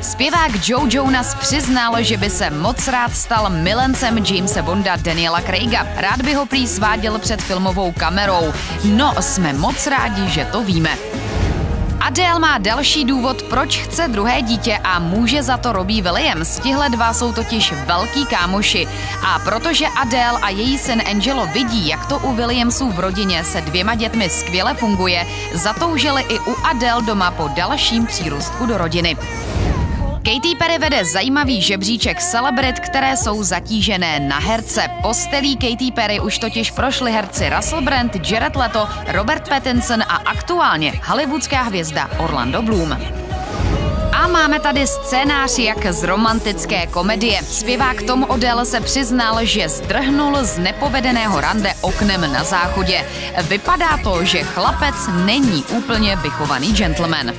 Zpěvák Joe Jonas přiznal, že by se moc rád stal milencem Jamesa Bonda Daniela Craiga. Rád by ho prý sváděl před filmovou kamerou. No, jsme moc rádi, že to víme. Adele má další důvod, proč chce druhé dítě a může za to Robbie Williams. Tihle dva jsou totiž velký kámoši. A protože Adele a její syn Angelo vidí, jak to u Williamsů v rodině se dvěma dětmi skvěle funguje, zatoužili i u Adele doma po dalším přírůstku do rodiny. Katy Perry vede zajímavý žebříček celebrit, které jsou zatížené na herce. Postelí Katy Perry už totiž prošli herci Russell Brand, Jared Leto, Robert Pattinson a aktuálně hollywoodská hvězda Orlando Bloom. A máme tady scénář jak z romantické komedie. Zpěvák Tom Odell se přiznal, že zdrhnul z nepovedeného rande oknem na záchodě. Vypadá to, že chlapec není úplně vychovaný gentleman.